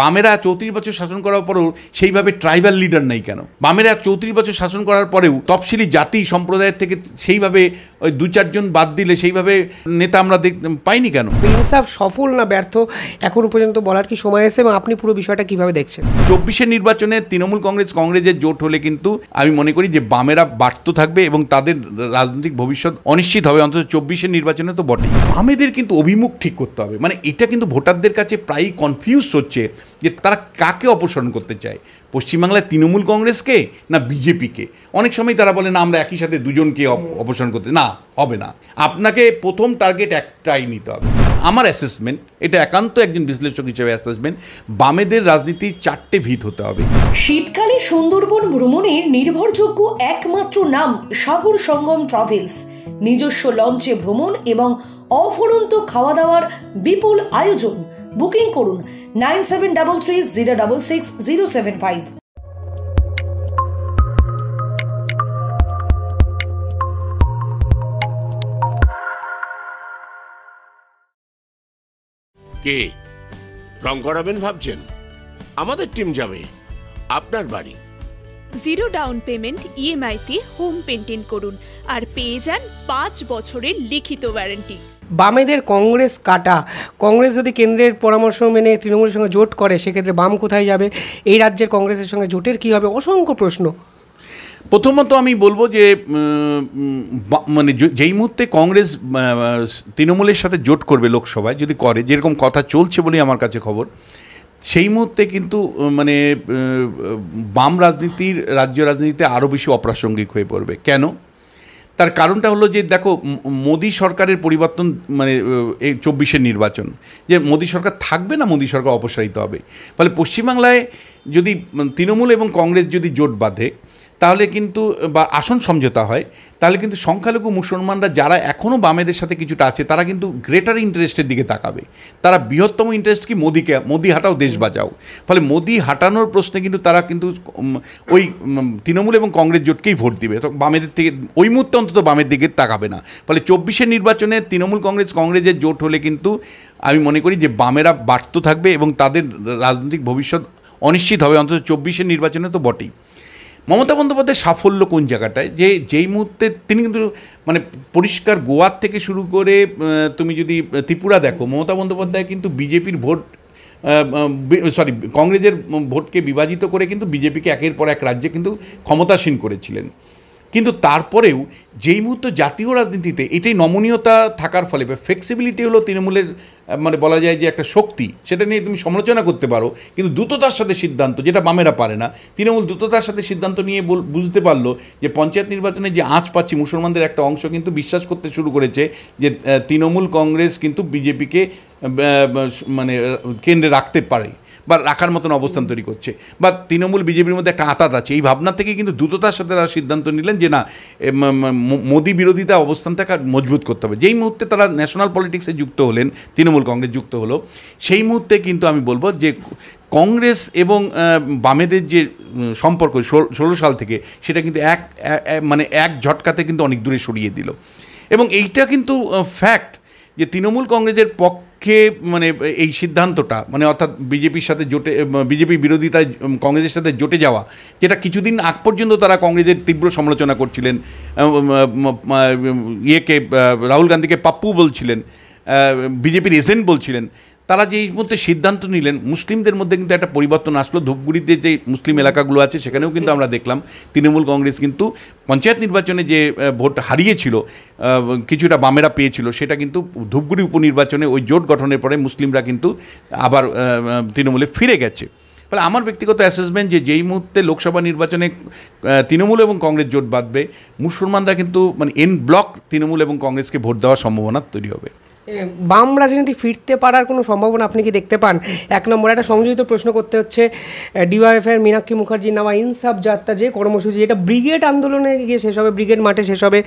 বামেরা চৌত্রিশ বছর শাসন করার পরেও সেইভাবে ট্রাইবাল লিডার নেই কেন? বামেরা চৌত্রিশ বছর শাসন করার পরেও তফসিলি জাতি সম্প্রদায়ের থেকে সেইভাবে ওই দু চারজন বাদ দিলে সেইভাবে নেতা আমরা দেখ পাইনি কেন? ইনসাফ সফল না ব্যর্থ? এখনও পর্যন্ত বলার কি সময় এসে এবং আপনি পুরো বিষয়টা কীভাবে দেখছেন? চব্বিশের নির্বাচনে তৃণমূল কংগ্রেস কংগ্রেসের জোট হলে কিন্তু আমি মনে করি যে বামেরা বাড়তে থাকবে এবং তাদের রাজনৈতিক ভবিষ্যৎ অনিশ্চিত হবে অন্তত চব্বিশের নির্বাচনে তো বটেই। বামেদের কিন্তু অভিমুখ ঠিক করতে হবে। মানে এটা কিন্তু ভোটারদের কাছে প্রায়ই কনফিউজ হচ্ছে। যে তারা কাকে অপসারণ করতে চায়? পশ্চিমবাংলায় তৃণমূল কংগ্রেসকে না বিজেপিকে? অনেক সময় তারা বলে না আমরা একই সাথে দুজনকে অপসারণ করতে না হবে না। আপনাকে প্রথম টার্গেট একটাই নিতে হবে। আমার অ্যাসেসমেন্ট এটা একান্ত একজন বিশ্লেষক হিসেবে অ্যাসেসমেন্ট বামেদের রাজনীতির চারটে ভিত হতে হবে। শীতকালে সুন্দরবন ভ্রমণের নির্ভরযোগ্য একমাত্র নাম সাগর সঙ্গম ট্রাভেলস। নিজস্ব লঞ্চে ভ্রমণ এবং অফুরন্ত খাওয়া দাওয়ার বিপুল আয়োজন। বুকিং করুন nine seven double three zero double six zero seven five. কে? রং করাবেন ভাবছেন? আমাদের টিম যাবে। আপনার বাড়ি। জিরো ডাউন পেমেন্ট ইএমআইতে হোম পেন্টিং করুন। আর পেয়ে যান পাঁচ বছরের লিখিত ওয়ারেন্টি। বামেদের কংগ্রেস কাটা। কংগ্রেস যদি কেন্দ্রের পরামর্শ মেনে তৃণমূলের সঙ্গে জোট করে, সেক্ষেত্রে বাম কোথায় যাবে? এই রাজ্যের কংগ্রেসের সঙ্গে জোটের কী হবে? অসংখ্য প্রশ্ন। প্রথমত আমি বলব যে মানে যেই মুহূর্তে কংগ্রেস তৃণমূলের সাথে জোট করবে লোকসভায়, যদি করে, যেরকম কথা চলছে বলেই আমার কাছে খবর, সেই মুহূর্তে কিন্তু মানে বাম রাজনীতির, রাজ্য রাজনীতিতে আরও বেশি অপ্রাসঙ্গিক হয়ে পড়বে। কেন? তার কারণটা হলো যে, দেখো মোদি সরকারের পরিবর্তন মানে এই চব্বিশের নির্বাচন, যে মোদি সরকার থাকবে না, মোদি সরকার অপসারিত হবে। ফলে পশ্চিমবাংলায় যদি তৃণমূল এবং কংগ্রেস যদি জোট বাঁধে তাহলে কিন্তু, বা আসন সমঝোতা হয়, তাহলে কিন্তু সংখ্যালঘু মুসলমানরা যারা এখনও বামেদের সাথে কিছুটা আছে, তারা কিন্তু গ্রেটার ইন্টারেস্টের দিকে তাকাবে। তারা বৃহত্তম ইন্টারেস্ট কি মোদিকে, মোদি হাটাও, দেশ বাঁচাও। ফলে মোদি হাঁটানোর প্রশ্নে কিন্তু তারা কিন্তু ওই তৃণমূল এবং কংগ্রেস জোটকেই ভোট দিবে। তো বামেদের থেকে, ওই মুহূর্তে অন্তত বামের দিকে তাকাবে না। ফলে চব্বিশের নির্বাচনে তৃণমূল কংগ্রেস, কংগ্রেসের জোট হলে কিন্তু আমি মনে করি যে বামেরা বাড়তে থাকবে এবং তাদের রাজনৈতিক ভবিষ্যৎ অনিশ্চিত হবে। অন্তত চব্বিশের নির্বাচনে তো বটেই। মমতা বন্দ্যোপাধ্যায়ের সাফল্য কোন জায়গাটায়? যে, যেই মুহূর্তে তিনি কিন্তু মানে পরিষ্কার গোয়ার থেকে শুরু করে তুমি যদি ত্রিপুরা দেখো, মমতা বন্দ্যোপাধ্যায় কিন্তু বিজেপির ভোট সরি কংগ্রেসের ভোটকে বিভাজিত করে কিন্তু বিজেপিকে একের পর এক রাজ্যে কিন্তু ক্ষমতাসীন করেছিলেন। কিন্তু তারপরেও যেই মুহূর্তে জাতীয় রাজনীতিতে এটাই নমনীয়তা থাকার ফলে বা ফ্লেক্সিবিলিটি হলো তৃণমূলের মানে বলা যায় যে একটা শক্তি, সেটা নিয়ে তুমি সমালোচনা করতে পারো, কিন্তু দ্রুততার সাথে সিদ্ধান্ত, যেটা বামেরা পারে না, তৃণমূল দ্রুততার সাথে সিদ্ধান্ত নিয়ে বুঝতে পারল যে পঞ্চায়েত নির্বাচনে যে আঁচ পাচ্ছি, মুসলমানদের একটা অংশ কিন্তু বিশ্বাস করতে শুরু করেছে যে তৃণমূল কংগ্রেস কিন্তু বিজেপিকে মানে কেন্দ্রে রাখতে পারে। বা রাখার মতন অবস্থান তৈরি করছে। বা তৃণমূল বিজেপির মধ্যে একটা আতাত আছে। এই ভাবনা থেকে কিন্তু দ্রুততার সাথে তারা সিদ্ধান্ত নিলেন যে না মোদি বিরোধিতা অবস্থানটাকে মজবুত করতে হবে। যেই মুহূর্তে তারা ন্যাশনাল পলিটিক্সে যুক্ত হলেন, তৃণমূল কংগ্রেস যুক্ত হলো, সেই মুহূর্তে কিন্তু আমি বলব যে কংগ্রেস এবং বামেদের যে সম্পর্ক ষোল- সাল থেকে, সেটা কিন্তু এক মানে এক ঝটকাতে কিন্তু অনেক দূরে সরিয়ে দিল। এবং এইটা কিন্তু ফ্যাক্ট যে তৃণমূল কংগ্রেসের পক্ষে মানে এই সিদ্ধান্তটা মানে অর্থাৎ বিজেপির সাথে জোটে, বিজেপি বিরোধিতায় কংগ্রেসের সাথে জোটে যাওয়া, যেটা কিছুদিন আগ পর্যন্ত তারা কংগ্রেসের তীব্র সমালোচনা করছিলেন ইয়েকে রাহুল গান্ধীকে পাপ্পু বলছিলেন বিজেপির এজেন্ট বলছিলেন তারা যে এই মুহূর্তে সিদ্ধান্ত নিলেন মুসলিমদের মধ্যে কিন্তু একটা পরিবর্তন আসলো। ধূপগুড়িতে যে মুসলিম এলাকাগুলো আছে সেখানেও কিন্তু আমরা দেখলাম তৃণমূল কংগ্রেস কিন্তু পঞ্চায়েত নির্বাচনে যে ভোট হারিয়েছিল কিছুটা বামেরা পেয়েছিল সেটা কিন্তু ধূপগুড়ি উপনির্বাচনে ওই জোট গঠনের পরে মুসলিমরা কিন্তু আবার তৃণমূলে ফিরে গেছে। ফলে আমার ব্যক্তিগত অ্যাসেসমেন্ট যে যেই মুহূর্তে লোকসভা নির্বাচনে তৃণমূল এবং কংগ্রেস জোট বাঁধবে মুসলমানরা কিন্তু মানে এন ব্লক তৃণমূল এবং কংগ্রেসকে ভোট দেওয়ার সম্ভাবনা তৈরি হবে। বাম রাজনীতি ফিরতে পারার কোনো সম্ভাবনা আপনি কি দেখতে পান? এক নম্বর একটা সংযোজিত প্রশ্ন করতে হচ্ছে ডিওয়াইএফের মীনাক্ষী মুখার্জির নামা ইনসাফ যাত্রা যে কর্মসূচি, এটা ব্রিগেড আন্দোলনে গিয়ে শেষ হবে, ব্রিগেড মাঠে শেষ হবে।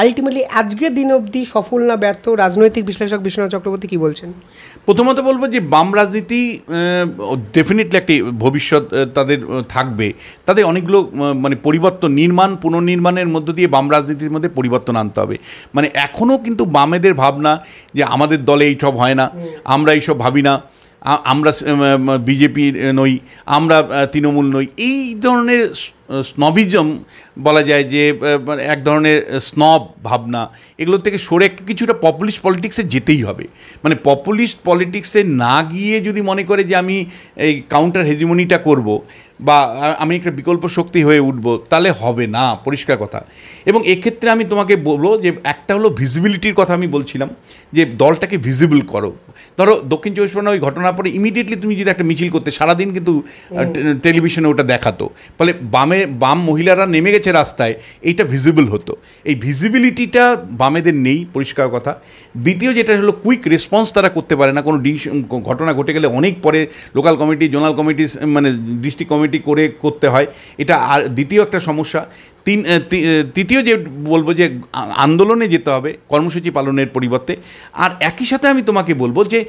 আলটিমেটলি আজকের দিন অবধি সফল না ব্যর্থ রাজনৈতিক বিশ্লেষক বিশ্বনাথ চক্রবর্তী কি বলছেন? প্রথমত বলব যে বাম রাজনীতি ডেফিনেটলি একটি ভবিষ্যৎ তাদের থাকবে। তাদের অনেকগুলো মানে পরিবর্তন, নির্মাণ, পুনর্নির্মাণের মধ্য দিয়ে বাম রাজনীতির মধ্যে পরিবর্তন আনতে হবে। মানে এখনও কিন্তু বামেদের ভাবনা যে আমাদের দলে এইসব হয় না আমরা এইসব ভাবি না। আমরা বিজেপি নই, আমরা তৃণমূল নই, এই ধরনের স্নবিজম বলা যায় যে মানে এক ধরনের স্নব ভাবনা, এগুলো থেকে সরে একটু কিছুটা পপুলিস্ট পলিটিক্সে যেতেই হবে। মানে পপুলিস্ট পলিটিক্সে না গিয়ে যদি মনে করে যে আমি এই কাউন্টার হেজিমনিটা করব বা আমি একটা বিকল্প শক্তি হয়ে উঠব, তাহলে হবে না, পরিষ্কার কথা। এবং এক্ষেত্রে আমি তোমাকে বলব যে, একটা হলো ভিজিবিলিটির কথা আমি বলছিলাম, যে দলটাকে ভিজিবল করো। ধরো দক্ষিণ চব্বিশ পরগনা ওই ঘটনার পরে ইমিডিয়েটলি তুমি যদি একটা মিছিল করতে সারাদিন কিন্তু টেলিভিশনে ওটা দেখাতো। ফলে বামে বাম মহিলারা নেমে গেছে রাস্তায় এইটা ভিজিবল হতো। এই ভিজিবিলিটিটা বামেদের নেই পরিষ্কার কথা। দ্বিতীয় যেটা হলো কুইক রেসপন্স তারা করতে পারে না। কোনো ঘটনা ঘটে গেলে অনেক পরে লোকাল কমিটি জোনাল কমিটি মানে ডিস্ট্রিক্ট কমিটি করে করতে হয়। এটা আর দ্বিতীয় একটা সমস্যা। তিন তৃতীয় যে বলব যে আন্দোলনে যেতে হবে কর্মসূচি পালনের পরিবর্তে আর একই সাথে আমি তোমাকে বলব যে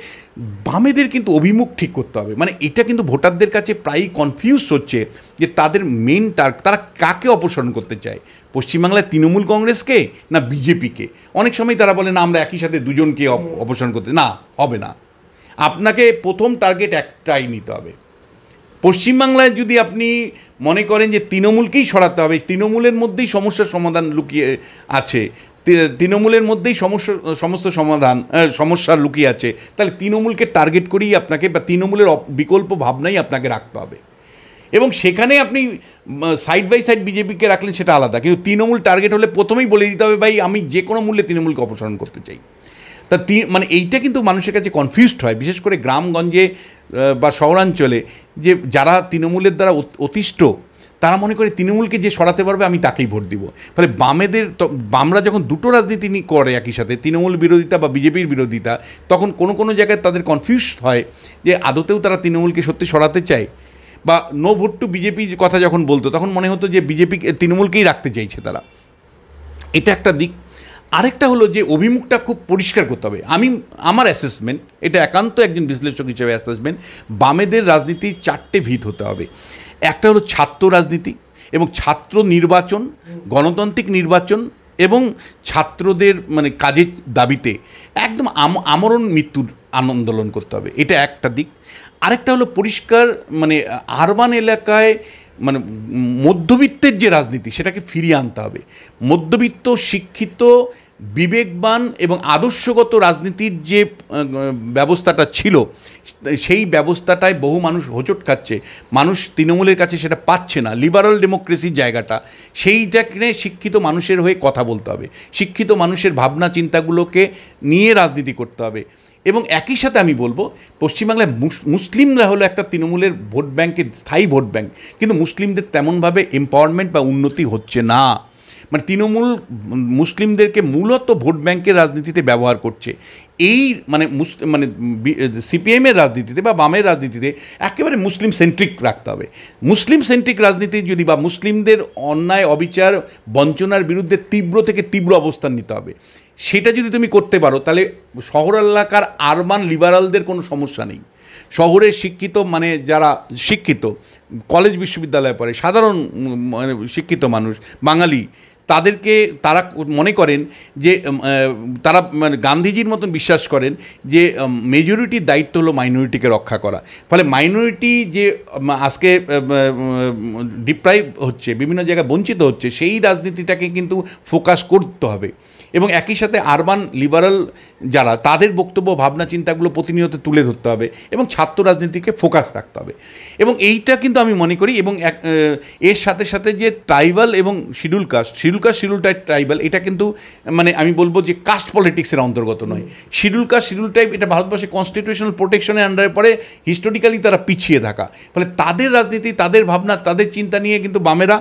বামেদের কিন্তু অভিমুখ ঠিক করতে হবে। মানে এটা কিন্তু ভোটারদের কাছে প্রায়ই কনফিউজ হচ্ছে যে তাদের মেন টার্গ তারা কাকে অপসারণ করতে চায়? পশ্চিমবাংলায় তৃণমূল কংগ্রেসকে না বিজেপিকে? অনেক সময় তারা বলে না আমরা একই সাথে দুজনকে অপসারণ করতে না হবে না। আপনাকে প্রথম টার্গেট একটাই নিতে হবে। পশ্চিমবাংলায় যদি আপনি মনে করেন যে তৃণমূলকেই সরাতে হবে, তৃণমূলের মধ্যেই সমস্যার সমাধান লুকিয়ে আছে তৃণমূলের মধ্যেই সমস্যা, সমস্ত সমাধান সমস্যা লুকিয়ে আছে, তাহলে তৃণমূলকে টার্গেট করেই আপনাকে বা তৃণমূলের বিকল্প ভাবনাই আপনাকে রাখতে হবে। এবং সেখানে আপনি সাইড বাই সাইড বিজেপিকে রাখলেন সেটা আলাদা, কিন্তু তৃণমূল টার্গেট হলে প্রথমেই বলে দিতে হবে, ভাই, আমি যে কোনো মূল্যে তৃণমূলকে অপসারণ করতে চাই। তা মানে এইটা কিন্তু মানুষের কাছে কনফিউজড হয়। বিশেষ করে গ্রামগঞ্জে বা শহরাঞ্চলে যে যারা তৃণমূলের দ্বারা অত- অতিষ্ঠ, তারা মনে করে তৃণমূলকে যে সরাতে পারবে আমি তাকেই ভোট দিব। ফলে বামেদের বামরা যখন দুটো রাজনীতি করে একই সাথে, তৃণমূল বিরোধিতা বা বিজেপির বিরোধিতা, তখন কোনো কোনো জায়গায় তাদের কনফিউজ হয় যে আদতেও তারা তৃণমূলকে সত্যি সরাতে চায়। বা নো ভোট টু বিজেপি কথা যখন বলতো, তখন মনে হতো যে বিজেপি তৃণমূলকেই রাখতে চাইছে তারা। এটা একটা দিক। আরেকটা হলো যে অভিমুখটা খুব পরিষ্কার করতে হবে। আমি, আমার অ্যাসেসমেন্ট এটা একান্ত একজন বিশ্লেষক হিসেবে অ্যাসেসমেন্ট বামেদের রাজনীতির চারটে ভিত হতে হবে। একটা হলো ছাত্র রাজনীতি এবং ছাত্র নির্বাচন, গণতান্ত্রিক নির্বাচন এবং ছাত্রদের মানে কাজের দাবিতে একদম আম- আমরণ মৃত্যুর আন্দোলন করতে হবে। এটা একটা দিক। আরেকটা হলো পরিষ্কার মানে আরবান এলাকায় মানে মধ্যবিত্তের যে রাজনীতি, সেটাকে ফিরিয়ে আনতে হবে। মধ্যবিত্ত, শিক্ষিত, বিবেকবান এবং আদর্শগত রাজনীতির যে ব্যবস্থাটা ছিল, সেই ব্যবস্থাটায় বহু মানুষ হোঁচট খাচ্ছে। মানুষ তৃণমূলের কাছে সেটা পাচ্ছে না। লিবারাল ডেমোক্রেসির জায়গাটা, সেইটাকে শিক্ষিত মানুষের হয়ে কথা বলতে হবে। শিক্ষিত মানুষের ভাবনা চিন্তাগুলোকে নিয়ে রাজনীতি করতে হবে। এবং একই সাথে আমি বলব, পশ্চিমবাংলায় মুস- মুসলিমরা হলো একটা তৃণমূলের ভোট ব্যাংকের স্থায়ী ভোট ব্যাংক। কিন্তু মুসলিমদের তেমনভাবে এম্পাওয়ারমেন্ট বা উন্নতি হচ্ছে না। মানে তৃণমূল, মুসলিমদেরকে মূলত ভোট ব্যাংকের রাজনীতিতে ব্যবহার করছে। এই মানে মানে সিপিএমের রাজনীতিতে বা বামের রাজনীতিতে একেবারে মুসলিম সেন্ট্রিক রাখতে হবে। মুসলিম সেন্ট্রিক রাজনীতি যদি বা মুসলিমদের অন্যায়, অবিচার, বঞ্চনার বিরুদ্ধে তীব্র থেকে তীব্র অবস্থান নিতে হবে। সেটা যদি তুমি করতে পারো, তাহলে শহর এলাকার আরবান লিবারালদের কোনো সমস্যা নেই। শহরের শিক্ষিত মানে যারা শিক্ষিত কলেজ বিশ্ববিদ্যালয়ে পড়ে, সাধারণ মানে শিক্ষিত মানুষ, বাঙালি, তাদেরকে তারা মনে করেন যে তারা মানে গান্ধীজির মতন বিশ্বাস করেন যে মেজরিটির দায়িত্ব হলো মাইনরিটিকে রক্ষা করা। ফলে মাইনরিটি যে আজকে ডিপ্রাইভ হচ্ছে, বিভিন্ন জায়গায় বঞ্চিত হচ্ছে, সেই রাজনীতিটাকে কিন্তু ফোকাস করতে হবে। এবং একই সাথে আরবান লিবারাল যারা, তাদের বক্তব্য, ভাবনা, চিন্তাগুলো প্রতিনিয়ত তুলে ধরতে হবে এবং ছাত্র রাজনীতিকে ফোকাস রাখতে হবে। এবং এইটা কিন্তু আমি মনে করি এবং এক এর সাথে সাথে যে ট্রাইবাল এবং schedule caste schedule caste, schedule type tribal, এটা কিন্তু মানে আমি বলব যে কাস্ট পলিটিক্সের অন্তর্গত নয়। শিডিউল কাস্ট, শিডিউল টাইপ এটা ভারতবর্ষে কনস্টিটিউশনাল প্রোটেকশনের আন্ডারে পড়ে হিস্টোরিক্যালি তারা পিছিয়ে থাকা। ফলে তাদের রাজনীতি, তাদের ভাবনা, তাদের চিন্তা নিয়ে কিন্তু বামেরা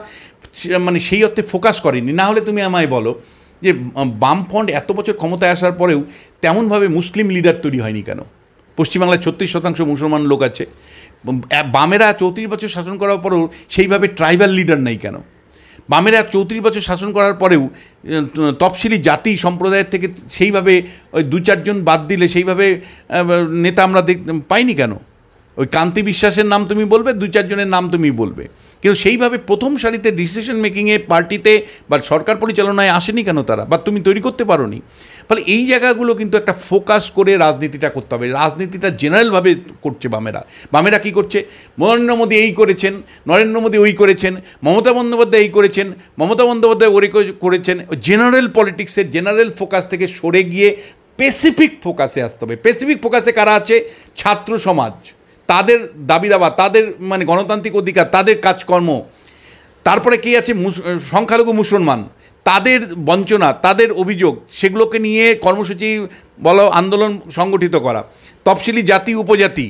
মানে সেই অর্থে ফোকাস করেনি। না হলে তুমি আমায় বলো যে বামফ্রন্ট এত বছর ক্ষমতায় আসার পরেও তেমনভাবে মুসলিম লিডার তৈরি হয়নি কেন? পশ্চিমবাংলায় ছত্রিশ শতাংশ মুসলমান লোক আছে। বামেরা চৌত্রিশ বছর শাসন করার পরেও সেইভাবে ট্রাইবাল লিডার নেই কেন? বামেরা চৌত্রিশ বছর শাসন করার পরেও তফসিলি জাতি সম্প্রদায়ের থেকে সেইভাবে ওই দু চারজন বাদ দিলে সেইভাবে নেতা আমরা দেখ, পাইনি কেন? ওই কান্তি বিশ্বাসের নাম তুমি বলবে, দু চারজনের নাম তুমি বলবে। কিন্তু সেইভাবে প্রথম সারিতে ডিসিশন মেকিংয়ে পার্টিতে বা সরকার পরিচালনায় আসেনি কেন তারা? বা তুমি তৈরি করতে পারোনি? ফলে এই জায়গাগুলো কিন্তু একটা ফোকাস করে রাজনীতিটা করতে হবে। রাজনীতিটা জেনারেলভাবে করছে বামেরা। বামেরা কি করছে? নরেন্দ্র মোদী এই করেছেন, নরেন্দ্র মোদী ওই করেছেন, মমতা বন্দ্যোপাধ্যায় এই করেছেন, মমতা বন্দ্যোপাধ্যায় ওই করে- করেছেন জেনারেল পলিটিক্সের জেনারেল ফোকাস থেকে সরে গিয়ে স্পেসিফিক ফোকাসে আসতে হবে। স্পেসিফিক ফোকাসে কারা আছে? ছাত্র সমাজ। তাদের দাবি দাবা তাদের মানে গণতান্ত্রিক অধিকার, তাদের কাজকর্ম। তারপরে কে আছে? সংখ্যালঘু মুসলমান। তাদের বঞ্চনা, তাদের অভিযোগ, সেগুলোকে নিয়ে কর্মসূচি বলো, আন্দোলন সংগঠিত করা। তফসিলি জাতি, উপজাতি।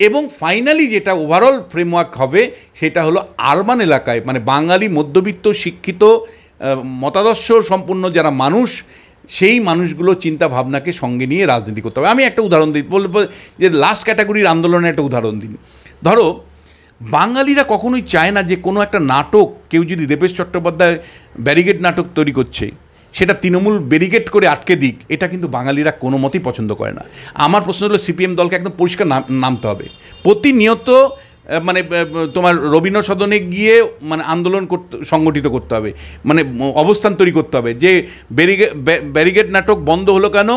এবং ফাইনালি যেটা ওভারঅল ফ্রেমওয়ার্ক হবে, সেটা হলো আরবান এলাকায় মানে বাঙালি মধ্যবিত্ত, শিক্ষিত মতাদর্শ সম্পন্ন যারা মানুষ সেই মানুষগুলো চিন্তা ভাবনাকে সঙ্গে নিয়ে রাজনীতি করতে হবে। আমি একটা উদাহরণ দিই বলব যে লাস্ট ক্যাটাগরির আন্দোলনের একটা উদাহরণ দিন ধরো, বাঙালিরা কখনোই চায় না যে কোনো একটা নাটক, কেউ যদি দেবেশ চট্টোপাধ্যায় ব্যারিগেড নাটক তৈরি করছে, সেটা তৃণমূল ব্যারিগেড করে আটকে দিক, এটা কিন্তু বাঙালিরা কোনো মতেই পছন্দ করে না। আমার প্রশ্ন হলো, সিপিএম দলকে একদম পরিষ্কার নাম- নামতে হবে। প্রতিনিয়ত মানে তোমার রবীন্দ্র সদনে গিয়ে মানে আন্দোলন করতে, সংগঠিত করতে হবে। মানে অবস্থান তৈরি করতে হবে যে, ব্যারিগে ব্যারিগেড নাটক বন্ধ হলো কেন?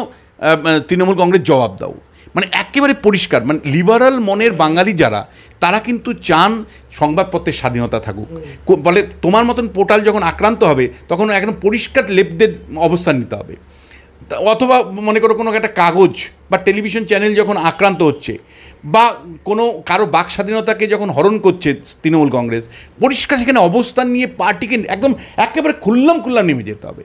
তৃণমূল কংগ্রেস জবাব দাও। মানে একেবারে পরিষ্কার। মানে লিবারাল মনের বাঙালি যারা, তারা কিন্তু চান সংবাদপত্রের স্বাধীনতা থাকুক। বলে তোমার মতন পোর্টাল যখন আক্রান্ত হবে, তখন একদম পরিষ্কার লেপদের অবস্থান নিতে হবে। অথবা মনে করো কোনো একটা কাগজ বা টেলিভিশন চ্যানেল যখন আক্রান্ত হচ্ছে বা কোনো কারও বাক স্বাধীনতাকে যখন হরণ করছে তৃণমূল কংগ্রেস, পরিষ্কার সেখানে অবস্থান নিয়ে পার্টিকে একদম একেবারে খুল্লাম খুল্লাম নেমে যেতে হবে।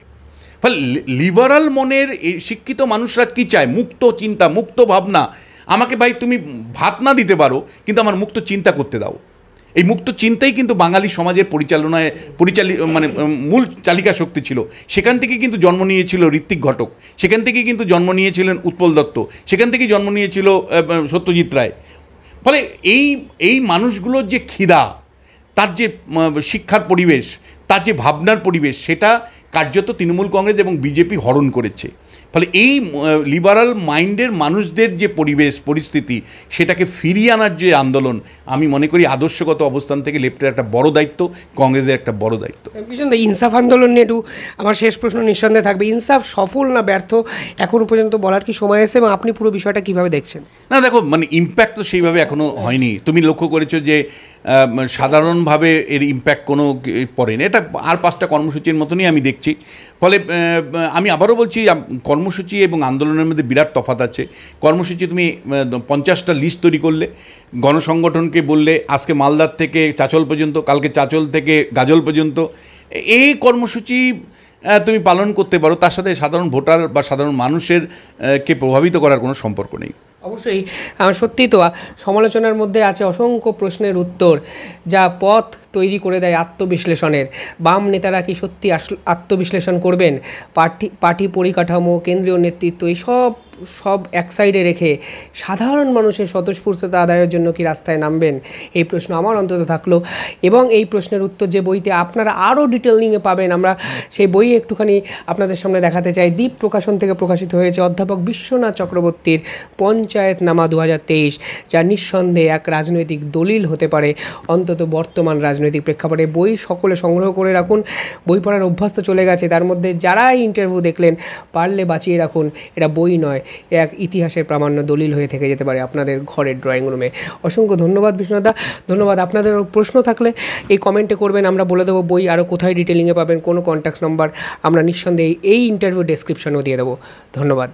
ফলে লিবারাল মনের শিক্ষিত মানুষরা কী চায়? মুক্ত চিন্তা, মুক্ত ভাবনা। আমাকে ভাই তুমি ভাত না দিতে পারো, কিন্তু আমার মুক্ত চিন্তা করতে দাও। এই মুক্ত চিন্তাই কিন্তু বাঙালি সমাজের পরিচালনায়, পরিচালি মানে মূল চালিকা শক্তি ছিল। সেখান থেকে কিন্তু জন্ম নিয়েছিল ঋত্বিক ঘটক। সেখান থেকে কিন্তু জন্ম নিয়েছিলেন উৎপল দত্ত। সেখান থেকেই জন্ম নিয়েছিল সত্যজিৎ রায়। ফলে এই এই মানুষগুলোর যে খিদা, তার যে শিক্ষার পরিবেশ, তার যে ভাবনার পরিবেশ, সেটা কার্যত তৃণমূল কংগ্রেস এবং বিজেপি হরণ করেছে। ফলে এই লিবারাল মাইন্ডের মানুষদের যে পরিবেশ পরিস্থিতি সেটাকে ফিরিয়ে আনার যে আন্দোলন আমি মনে করি আদর্শগত অবস্থান থেকে লেফটের একটা বড় দায়িত্ব কংগ্রেসের একটা বড় দায়িত্ব। ভীষণ ইনসাফ আন্দোলন নিয়ে একটু আমার শেষ প্রশ্ন নিঃসন্দেহে থাকবে। ইনসাফ সফল না ব্যর্থ এখনও পর্যন্ত বলার কি সময় এসে এবং আপনি পুরো বিষয়টা কীভাবে দেখছেন? না দেখো মানে ইম্প্যাক্ট তো সেইভাবে এখনও হয়নি। তুমি লক্ষ্য করেছ যে সাধারণভাবে এর ইম্প্যাক্ট কোনো পড়ে না। এটা আর পাঁচটা কর্মসূচির মতনই আমি দেখছি। ফলে আমি আবারও বলছি কর্মসূচি এবং আন্দোলনের মধ্যে বিরাট তফাৎ আছে। কর্মসূচি তুমি পঞ্চাশটা লিস্ট তৈরি করলে, গণসংগঠনকে বললে, আজকে মালদার থেকে চাচল পর্যন্ত, কালকে চাচল থেকে গাজল পর্যন্ত এই কর্মসূচি তুমি পালন করতে পারো। তার সাথে সাধারণ ভোটার বা সাধারণ মানুষের কে প্রভাবিত করার কোনো সম্পর্ক নেই। অবশ্যই সত্যি তো, সমালোচনার মধ্যে আছে অসংখ্য প্রশ্নের উত্তর, যা পথ তৈরি করে দেয় আত্মবিশ্লেষণের। বাম নেতারা কি সত্যি আত্মবিশ্লেষণ করবেন? পার্টি পার্টি পরিকাঠামো, কেন্দ্রীয় নেতৃত্ব, এইসব সব এক সাইডে রেখে সাধারণ মানুষের স্বতঃস্ফূর্ততা আদায়ের জন্য কি রাস্তায় নামবেন? এই প্রশ্ন আমার অন্তত থাকল। এবং এই প্রশ্নের উত্তর যে বইতে আপনারা আরও ডিটেলিংয়ে পাবেন, আমরা সেই বই একটুখানি আপনাদের সামনে দেখাতে চাই। দ্বীপ প্রকাশন থেকে প্রকাশিত হয়েছে অধ্যাপক বিশ্বনাথ চক্রবর্তীর পঞ্চায়েত নামা দু যা নিঃসন্দেহে এক রাজনৈতিক দলিল হতে পারে। অন্তত বর্তমান রাজনৈতিক প্রেক্ষাপটে বই সকলে সংগ্রহ করে রাখুন। বই পড়ার অভ্যাস তো চলে গেছে। তার মধ্যে যারা এই ইন্টারভিউ দেখলেন, পারলে বাঁচিয়ে রাখুন। এটা বই নয় এক ইতিহাসের প্রামাণ্য দলিল হয়ে থেকে যেতে পারে আপনাদের ঘরের ড্রয়িং রুমে অসংখ্য ধন্যবাদ বিষ্ণুদা। ধন্যবাদ। আপনাদের প্রশ্ন থাকলে এই কমেন্টে করবেন, আমরা বলে দেবো বই আরও কোথায় ডিটেলিংয়ে পাবেন, কোনো কন্ট্যাক্ট নম্বর আমরা নিঃসন্দেহে এই ইন্টারভিউ ডেসক্রিপশনও দিয়ে দেবো। ধন্যবাদ।